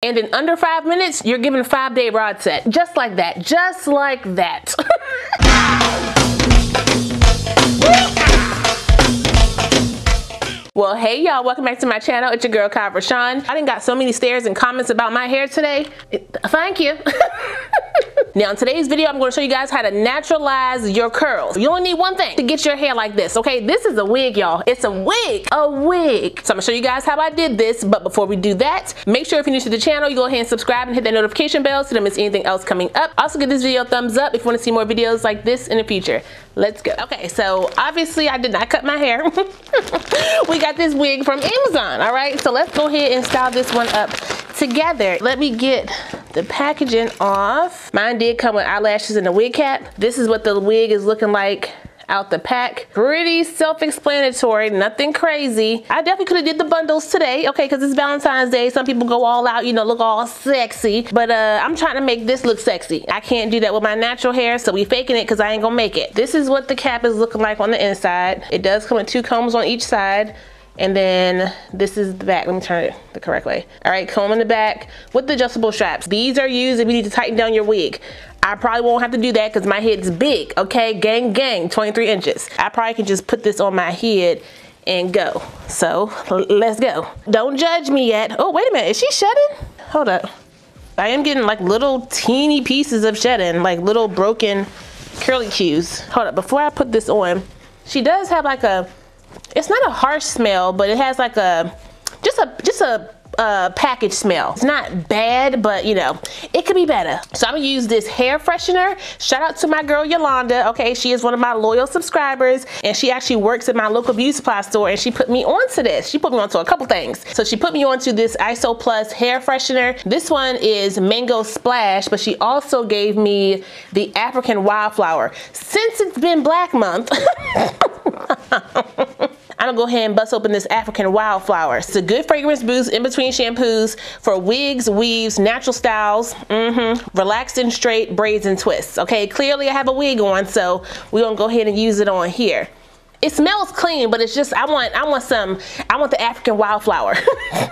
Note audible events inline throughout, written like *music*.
And in under five minutes, you're given a five day rod set. Just like that, just like that. *laughs* Well, hey y'all, welcome back to my channel. It's your girl, Kie RaShon. I didn't got so many stares and comments about my hair today. Thank you. *laughs* *laughs* Now in today's video, I'm gonna show you guys how to naturalize your curls. You only need one thing to get your hair like this, okay? This is a wig, y'all. It's a wig, a wig. So I'm gonna show you guys how I did this, but before we do that, make sure if you're new to the channel, you go ahead and subscribe and hit that notification bell so you don't miss anything else coming up. Also give this video a thumbs up if you wanna see more videos like this in the future. Let's go. Okay, so obviously I did not cut my hair. *laughs* we got this wig from Amazon, all right? So let's go ahead and style this one up together. Let me get the packaging off. Mine did come with eyelashes and a wig cap. This is what the wig is looking like out the pack. Pretty self-explanatory, nothing crazy. I definitely could have did the bundles today, okay, because it's Valentine's Day. Some people go all out, you know, look all sexy. But uh, I'm trying to make this look sexy. I can't do that with my natural hair, so we faking it because I ain't gonna make it. This is what the cap is looking like on the inside. It does come with two combs on each side. And then this is the back. Let me turn it the correct way. All right, comb in the back with the adjustable straps. These are used if you need to tighten down your wig. I probably won't have to do that because my head's big, okay? Gang, gang, 23 inches. I probably can just put this on my head and go. So let's go. Don't judge me yet. Oh, wait a minute, is she shedding? Hold up. I am getting like little teeny pieces of shedding, like little broken curly cues. Hold up, before I put this on, she does have like a it's not a harsh smell, but it has like a, just a, just a uh, package smell. It's not bad, but you know, it could be better. So I'm gonna use this hair freshener. Shout out to my girl Yolanda. Okay, she is one of my loyal subscribers and she actually works at my local beauty supply store and she put me onto this. She put me onto a couple things. So she put me onto this Isoplus hair freshener. This one is Mango Splash, but she also gave me the African Wildflower. Since it's been Black Month, *laughs* *laughs* I'm gonna go ahead and bust open this African Wildflower. It's a good fragrance boost in between shampoos for wigs, weaves, natural styles, mm-hmm, relaxed and straight braids and twists. Okay, clearly I have a wig on, so we're gonna go ahead and use it on here. It smells clean, but it's just, I want, I want some, I want the African Wildflower. *laughs* so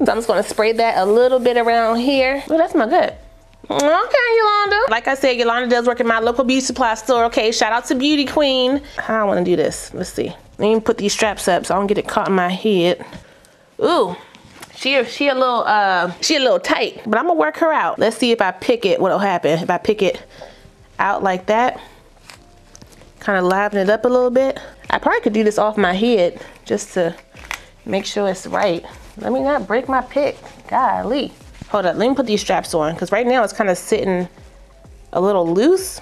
I'm just gonna spray that a little bit around here. Oh, that smells good. Okay, Yolanda. Like I said, Yolanda does work in my local beauty supply store. Okay, shout out to Beauty Queen. How I wanna do this, let's see. Let me put these straps up so I don't get it caught in my head. Ooh, she she a little uh she a little tight, but I'm gonna work her out. Let's see if I pick it, what'll happen if I pick it out like that. Kind of liven it up a little bit. I probably could do this off my head just to make sure it's right. Let me not break my pick. Golly. Hold up, let me put these straps on because right now it's kind of sitting a little loose,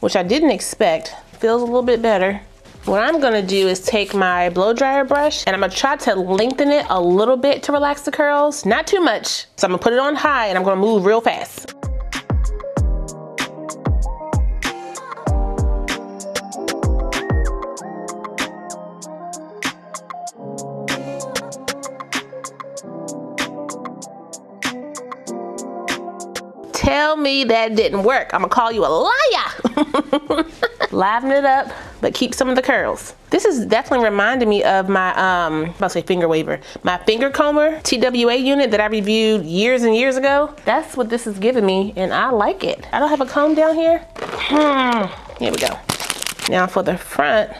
which I didn't expect. Feels a little bit better. What I'm gonna do is take my blow dryer brush and I'm gonna try to lengthen it a little bit to relax the curls, not too much. So I'm gonna put it on high and I'm gonna move real fast. Tell me that didn't work. I'm gonna call you a liar. *laughs* Liven it up, but keep some of the curls. This is definitely reminding me of my, um, I'll say finger waver, my finger comber TWA unit that I reviewed years and years ago. That's what this is giving me, and I like it. I don't have a comb down here. Hmm. Here we go. Now for the front,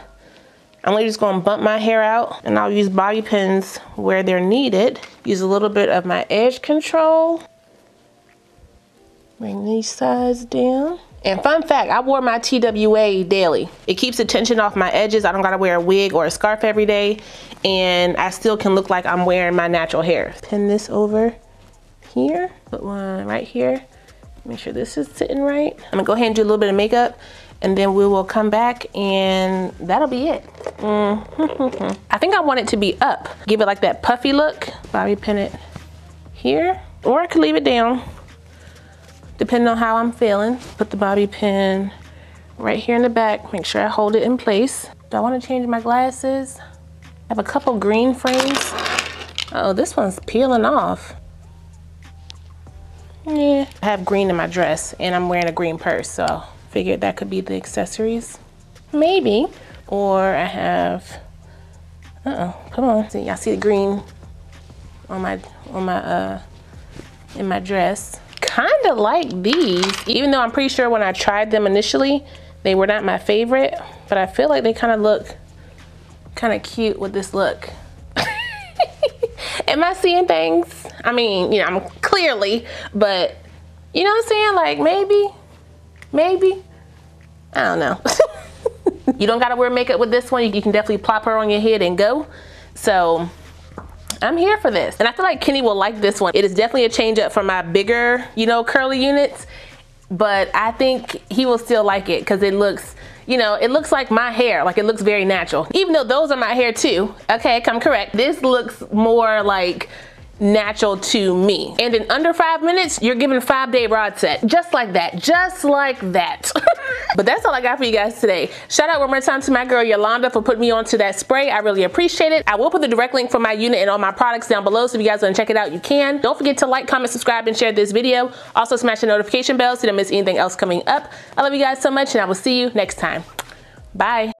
I'm just gonna bump my hair out and I'll use bobby pins where they're needed. Use a little bit of my edge control. Bring these sides down. And fun fact, I wore my TWA daily. It keeps the tension off my edges. I don't gotta wear a wig or a scarf every day. And I still can look like I'm wearing my natural hair. Pin this over here. Put one right here. Make sure this is sitting right. I'm gonna go ahead and do a little bit of makeup and then we will come back and that'll be it. Mm -hmm. *laughs* I think I want it to be up. Give it like that puffy look. Bobby pin it here, or I could leave it down depending on how I'm feeling. Put the bobby pin right here in the back. Make sure I hold it in place. Do I want to change my glasses? I have a couple green frames. oh, this one's peeling off. Yeah, I have green in my dress and I'm wearing a green purse, so figured that could be the accessories. Maybe. Or I have, uh-oh, come on. See, y'all see the green on my, on my uh, in my dress. Kind of like these, even though I'm pretty sure when I tried them initially, they were not my favorite, but I feel like they kind of look kind of cute with this look. *laughs* Am I seeing things? I mean, you know, I'm clearly, but you know what I'm saying? Like maybe, maybe, I don't know. *laughs* you don't gotta wear makeup with this one. You can definitely plop her on your head and go. So I'm here for this. And I feel like Kenny will like this one. It is definitely a change up from my bigger, you know, curly units. But I think he will still like it because it looks, you know, it looks like my hair. Like it looks very natural. Even though those are my hair too. Okay, I'm correct. This looks more like natural to me. And in under five minutes, you're given a five day rod set. Just like that, just like that. *laughs* but that's all I got for you guys today. Shout out one more time to my girl Yolanda for putting me onto that spray. I really appreciate it. I will put the direct link for my unit and all my products down below. So if you guys want to check it out, you can. Don't forget to like, comment, subscribe, and share this video. Also smash the notification bell so you don't miss anything else coming up. I love you guys so much and I will see you next time. Bye.